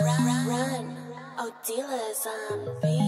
run, run, run. Oh, dealers on beat.